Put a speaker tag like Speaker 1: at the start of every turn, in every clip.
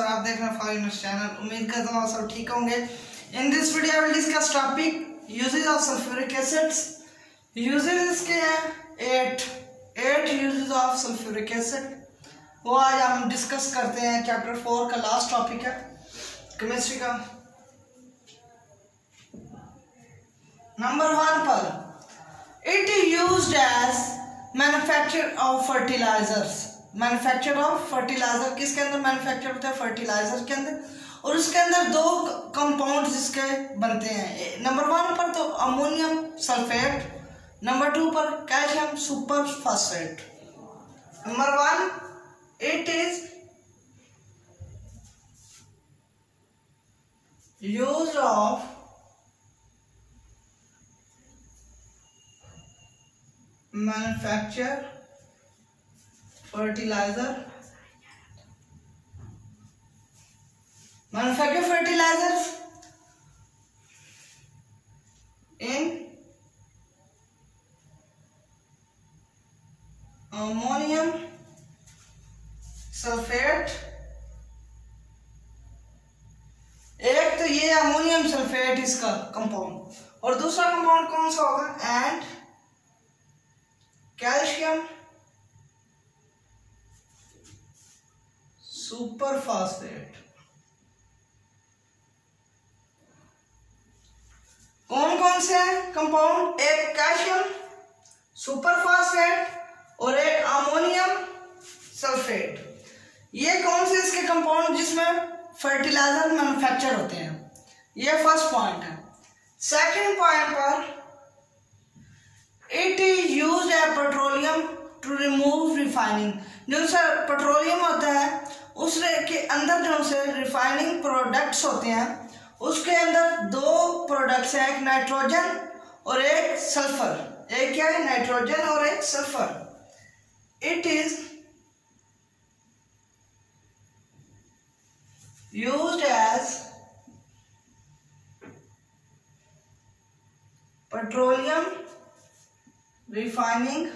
Speaker 1: आप देख रहे हैं उम्मीद करता हूँ सब ठीक होंगे। In this video will discuss topic uses of sulphuric acids uses इसके हैं eight eight uses of sulphuric acid वो आज हम डिस्कस करते हैं चैप्टर फोर का लास्ट टॉपिक है केमिस्ट्री का। नंबर वन पर it as manufacture of fertilisers manufacture of fertiliser किसके अंदर मैन्युफैक्चर होता है? फर्टिलाइज़र के अंदर। और उसके अंदर दो कंपाउंड जिसके बनते हैं। नंबर वन पर तो अमोनियम सल्फेट नंबर टू पर calcium super phosphate number one it is use of manufacture fertiliser manufacture fertiliser in ammonium sulphate एक तो ये अमोनियम सल्फेट इसका कंपाउंड और दूसरा कंपाउंड कौन सा होगा? एंड कैल्शियम सुपर फास्फेट कौन कौन से हैं? कंपाउंड, एक कैल्शियम सुपर फास्फेट और एक अमोनियम सल्फेट। ये कौन से इसके कंपाउंड जिसमें फर्टिलाइज़र मैन्युफैक्चर होते हैं? ये फ़र्स्ट पॉइंट है। सेकंड पॉइंट पर it is use a petroleum to remove refining जो सर पेट्रोलियम होता है उसके अंदर जो से रिफाइनिंग प्रोडक्ट्स होते हैं, उसके अंदर दो प्रोडक्ट्स हैं, एक नाइट्रोजन और एक सल्फ़र एक क्या है? नाइट्रोजन और एक sulphur it is use as petroleum refining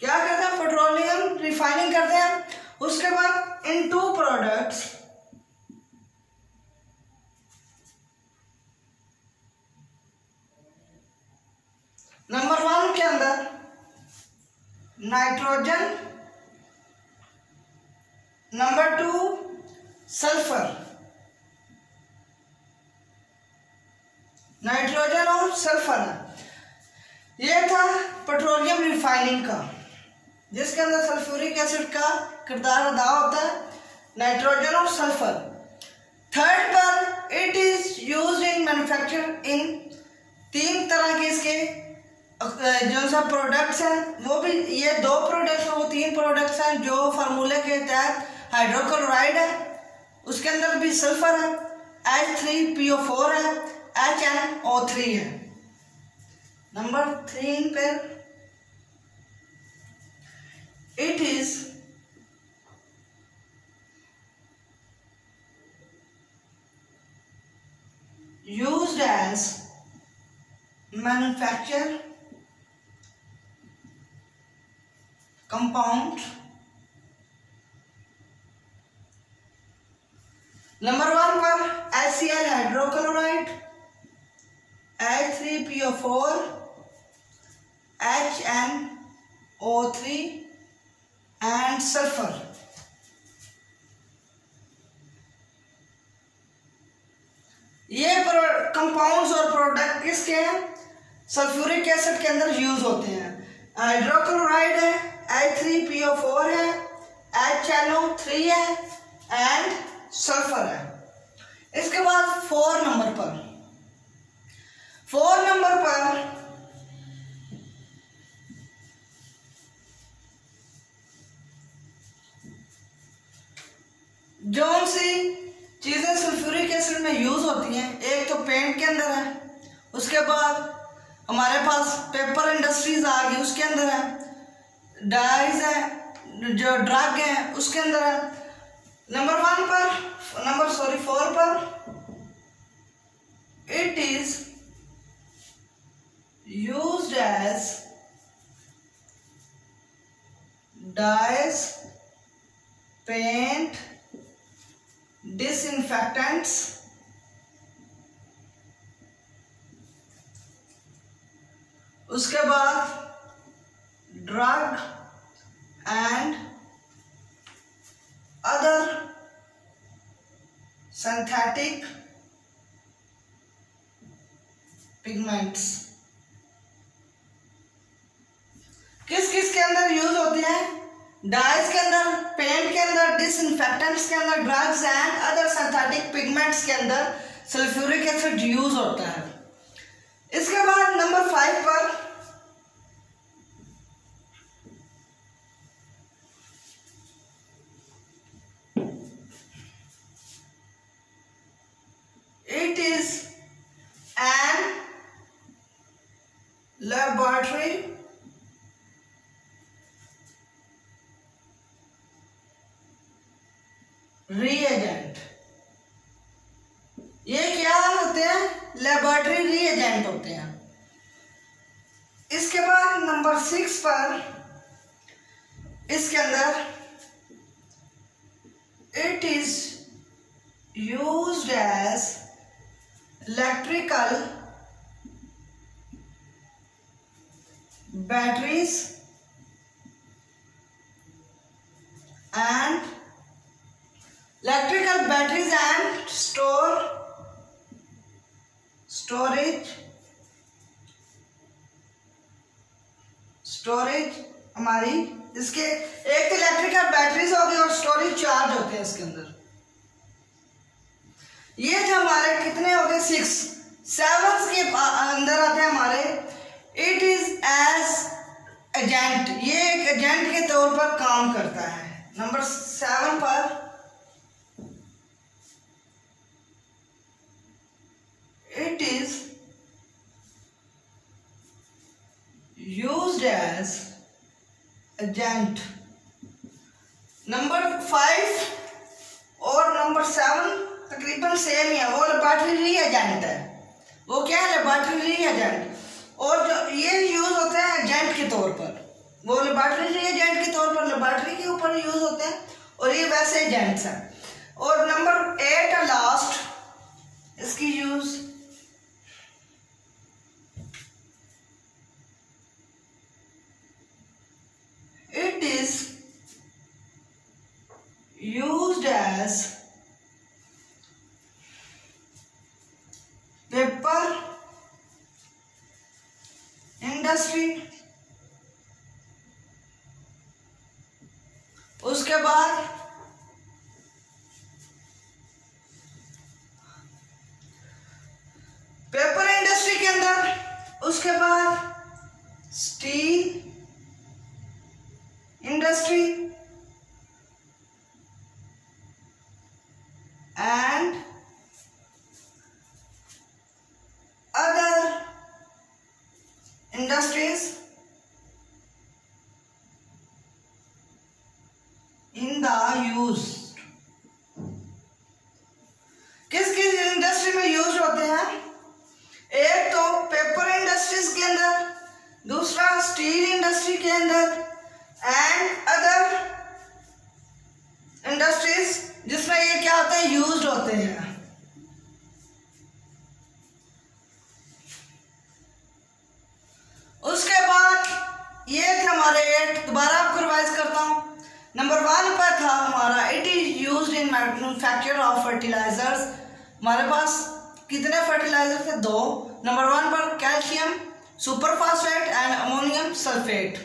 Speaker 1: क्या करते हैं पेट्रोलियम रिफाइनिंग करते हैं उसके बाद in two products number one के अंदर nitrogen, number two sulphur. Nitrogen और सल्फ़र। ये था पेट्रोलियम रिफाइनिंग का, जिसके अंदर सल्फ्यूरिक एसिड का किरदार अदा होता है, नाइट्रोजन और सल्फ़र। थर्ड पर it is use in manufacture इन तीन तरह के इसके जो सा प्रोडक्ट्स हैं, वो भी, ये दो प्रोडक्ट्स हैं, वो तीन प्रोडक्ट्स हैं, जो फार्मूले के तहत हाइड्रोक्लोराइड है, उसके अंदर भी सल्फ़र है H three P O four है एच एन ओ थ्री है। नंबर थ्री पे it is used as manufacture compound. Number one पर H C L hydrochloride H three P O four H N O three and sulphur ये compounds और product किसके हैं? Sulphuric acid के अंदर use होते हैं। हाइड्रोक्लोराइड है H three P O four है एच एन ओ थ्री है एंड सल्फ़र है. इसके बाद फोर नंबर पर. फोर नंबर पर जौन सी चीज़ें सल्फ्यूरिक एसिड में यूज़ होती हैं, एक तो पेंट के अंदर है, उसके बाद हमारे पास पेपर इंडस्ट्रीज़ आ गई, उसके अंदर है. डाइज है, जो ड्रग है, उसके अंदर नंबर वन पर, नंबर, सॉरी, फोर पर it is use as dyes paint disinfectants उसके बाद drug and other synthetic pigments किस किस के अंदर यूज़ होते हैं? डाइज के अंदर पेंट के अंदर डिसइंफेक्टेंट्स के अंदर drugs and other synthetic pigments के अंदर सल्फ्यूरिक एसिड यूज़ होता है। इसके बाद नंबर फाइव पर बैटरी रीएजेंट होते हैं। इसके बाद नंबर सिक्स पर इसके अंदर it is use as electrical batteries and electrical batteries and इसके एक तो इलेक्ट्रिकल बैटरीज होगी और स्टोरेज चार्ज होते हैं इसके अंदर। ये जो हमारे कितने हो गए? सिक्स सेवन के अंदर आते हैं हमारे। इट इज़ एज एजेंट ये एक एजेंट के तौर पर काम करता है। नंबर सेवन पर it is use as agent number five और नंबर सेवन तकरीबन सेम ही है। वो लेबार्टरी रीएजेंट है। वो क्या है? लेबार्टरी रीएजेंट और जो ये यूज़ होते हैं एजेंट के तौर पर। वो लेबार्टरी रीएजेंट के तौर पर लेबार्टरी के ऊपर यूज़ होते हैं और ये वैसे एजेंट्स हैं। और नंबर एट लास्ट इसकी use it is used as paper industry उसके बाद पेपर इंडस्ट्री के अंदर, उसके बाद steel industry and other industries in the use. किस किस इंडस्ट्री में यूज़ होते हैं? एक तो पेपर इंडस्ट्रीज़ के अंदर, दूसरा स्टील इंडस्ट्री के अंदर एंड अदर इंडस्ट्रीज़ जिसमें ये क्या होते हैं यूज़ होते हैं। उसके बाद ये थे हमारे एट दोबारा आपको रिवाइज करता हूँ। नंबर वन पर था हमारा it is use in manufacture of fertilisers हमारे पास कितने फर्टिलाइज़र थे? दो। नंबर वन पर calcium super phosphate and ammonium sulphate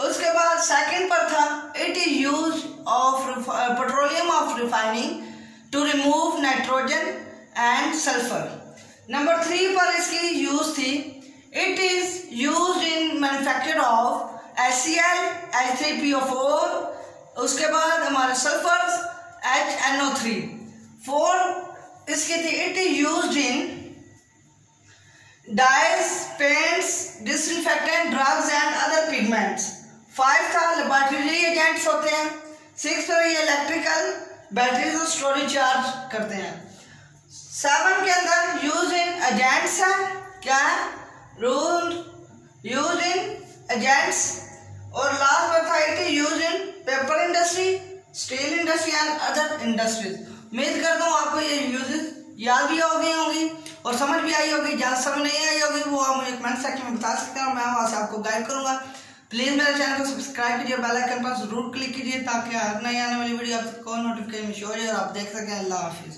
Speaker 1: उसके बाद सेकंड पर था it is use of petroleum of refining to remove nitrogen and sulphur number three पर इसकी यूज़ थी it is It is used in manufacture of HCl, H3PO4, उसके बाद हमारे सल्फ़र HNO3. फोर इसकी थी it is use in dyes paints disinfectant drugs and other pigments five था laboratory agents होते हैं। सिक्स पर ये इलेक्ट्रिकल बैटरीज और स्टोरेज चार्ज करते हैं। सेवन के अंदर यूज़ इन एजेंट्स है। क्या है? रूल यूज़ इन एजेंट्स और लास्ट पर था कि use in paper industry steel industry and other industries उम्मीद करता हूँ आपको ये यूजेस याद भी हो गई होंगी और समझ भी आई होगी। जहाँ समझ नहीं आई होगी, वो आप मुझे कमेंट सेक्शन में बता सकते हैं और मैं वहाँ से आपको गाइड करूँगा। प्लीज़ मेरे चैनल को सब्सक्राइब कीजिए, बेल आइकन पर ज़रूर क्लिक कीजिए ताकि हर नई आने वाली वीडियो आपको नोटिफिकेशन शो हो जाए और आप देख सकें। अल्लाह हाफिज़।